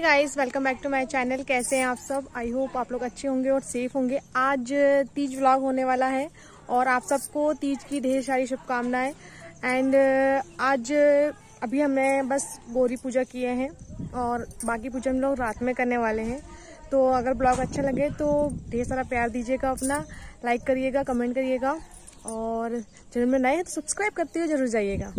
Guys welcome back to my channel कैसे हैं आप सब? आई होप आप लोग अच्छे होंगे और सेफ़ होंगे। आज uh, तीज व्लॉग होने वाला है और आप सबको तीज की ढेर सारी शुभकामनाएँ। एंड uh, आज uh, अभी हमने बस गौरी पूजा किए हैं और बाकी पूजा हम लोग रात में करने वाले हैं। तो अगर ब्लॉग अच्छा लगे तो ढेर सारा प्यार दीजिएगा अपना लाइक करिएगा कमेंट करिएगा और चैनल में नए हैं तो सब्सक्राइब करते हुए ज़रूर जाइएगा।